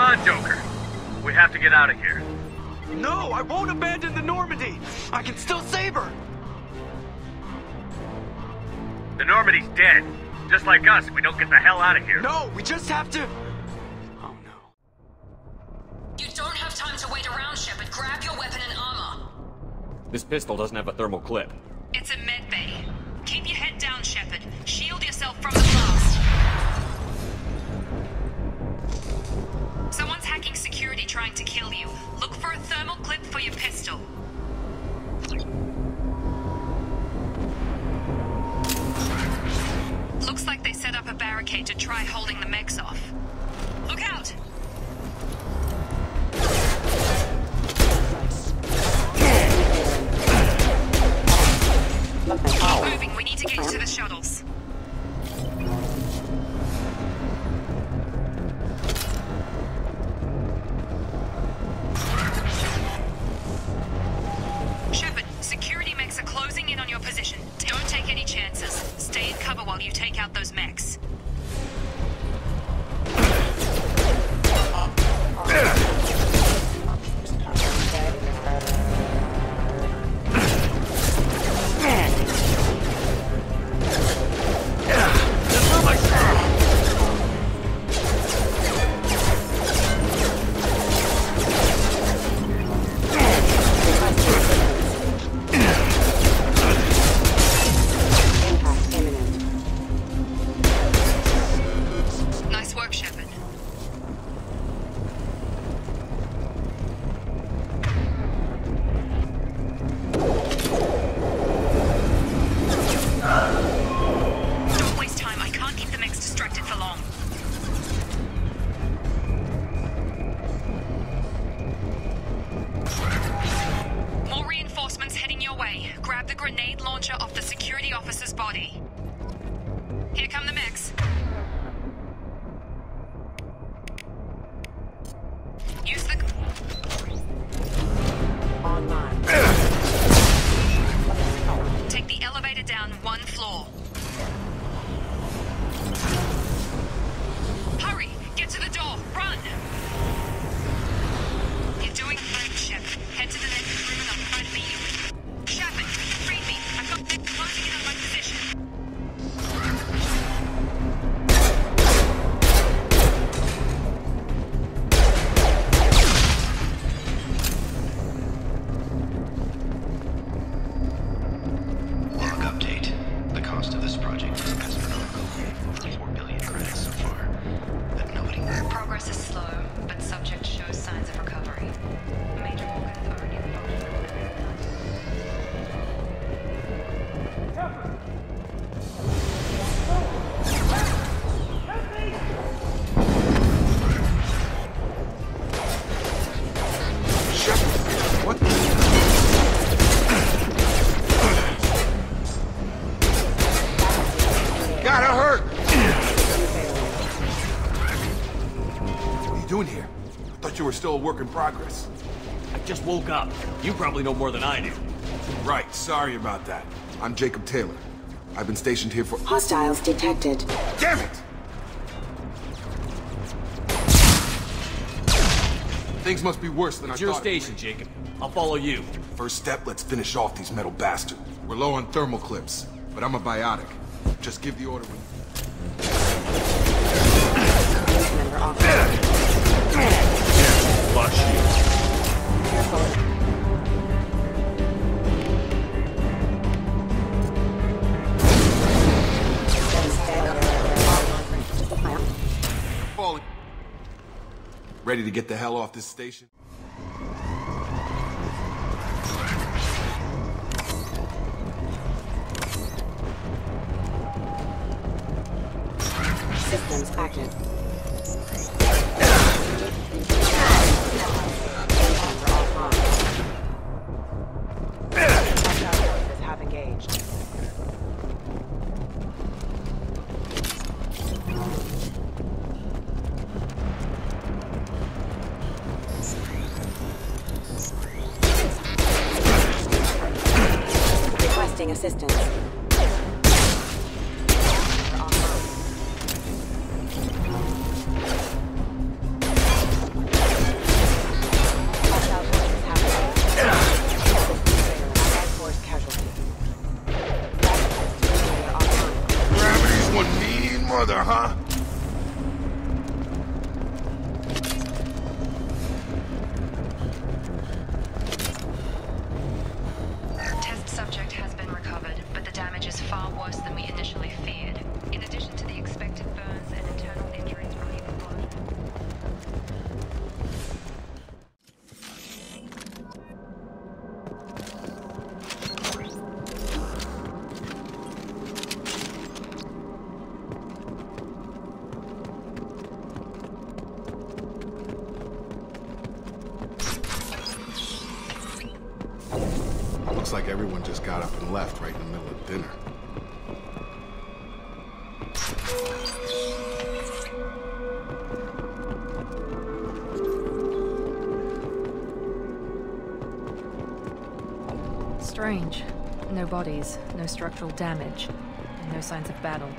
on, Joker. We have to get out of here. No, I won't abandon the Normandy. I can still save her. The Normandy's dead. Just like us, we don't get the hell out of here. No, we just have to. Oh no. You don't have time to wait around, Shepard. Grab your weapon and armor. This pistol doesn't have a thermal clip. It's a med bay. Keep your head down, Shepard. Shield yourself from the blast. Trying to kill you. Look for a thermal clip for your pistol. Looks like they set up a barricade to try holding the mechs off. Look out! You take out those mechs. Mechs work in progress. I just woke up. You probably know more than I do. Right, sorry about that. I'm Jacob Taylor. I've been stationed here for- Hostiles detected. Damn it! Things must be worse than It's I your thought. station, Jacob. I'll follow you. First step, let's finish off these metal bastards. We're low on thermal clips, but I'm a biotic. Just give the order when... Member offline. Flush you. Careful. Ready to get the hell off this station? Systems active. Assistance. Gravity's one mean mother, huh? Everyone just got up and left right in the middle of dinner. Strange. No bodies, no structural damage, and no signs of battle.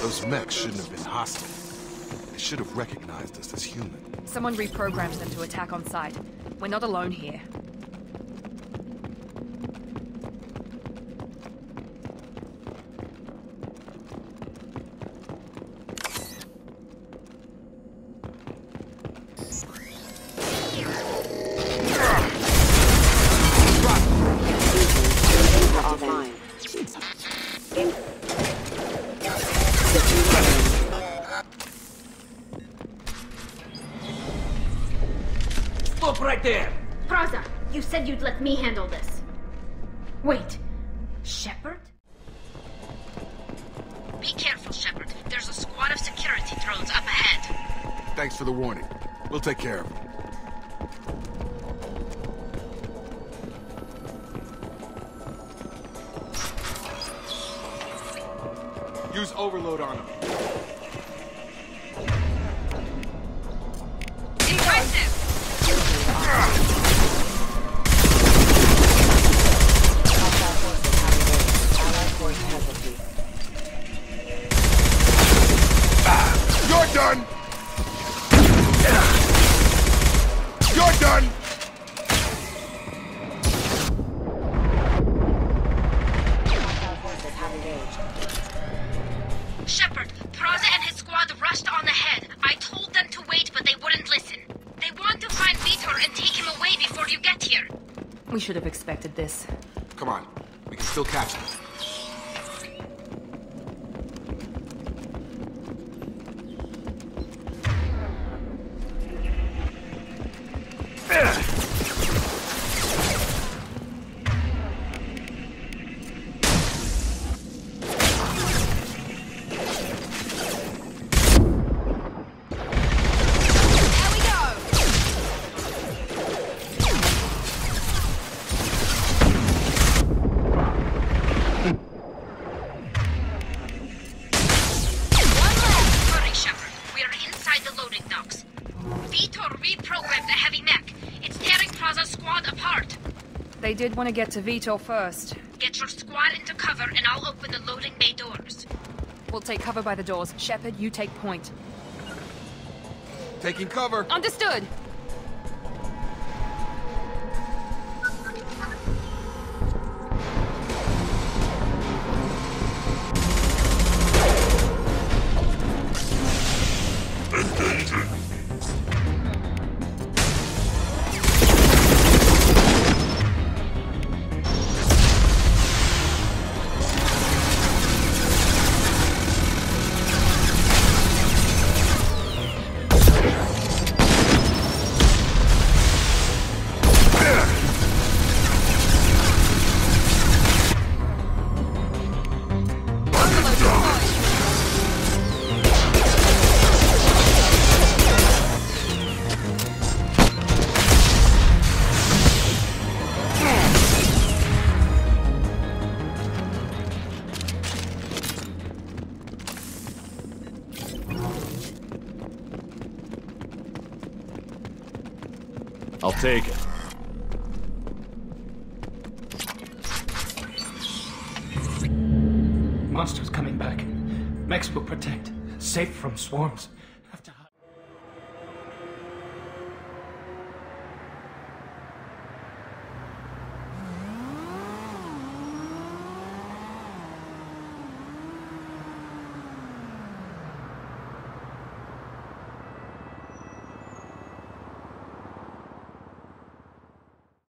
Those mechs shouldn't have been hostile. They should have recognized us as human. Someone reprogrammed them to attack on sight. We're not alone here. Stop right there! Prazza, you said you'd let me handle this. Wait, Shepard? Be careful, Shepard. There's a squad of security drones up ahead. Thanks for the warning. We'll take care of them. Use overload on them. This. Did want to get to Veetor first. Get your squad into cover and I'll open the loading bay doors. We'll take cover by the doors. Shepard, you take point. Taking cover. Understood! Take it. Monsters coming back. Mechs will protect. Safe from swarms.